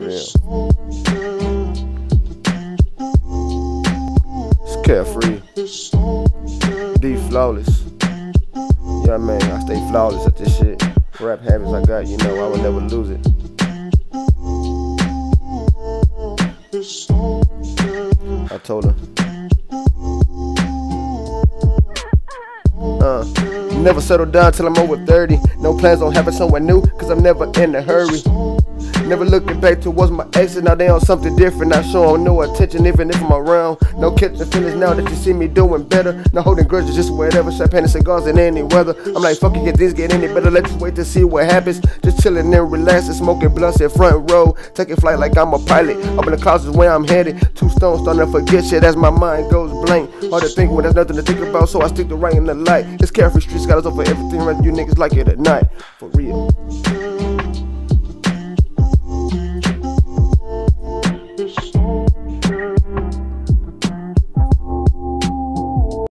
It's carefree. D flawless. Yeah, man, I stay flawless at this shit. Rap habits I got, you know, I will never lose it. I told her. Uh, never settle down till I'm over 30. No plans on having someone new, cause I'm never in a hurry. Never looking back towards my exes, now they on something different. Not showing no attention, even if I'm around. No catching feelings now that you see me doing better. No holding grudges, just whatever. Champagne and cigars in any weather. I'm like, fuck it, get this, get any better. Let's wait to see what happens. Just chilling and relaxing, smoking blunts in front row. Taking flight like I'm a pilot. Up in the clouds is where I'm headed. Two stones starting to forget shit as my mind goes blank. Hard to think when there's nothing to think about, so I stick to in the light. It's carefree streets, got us over everything, whether you niggas like it or not. For real.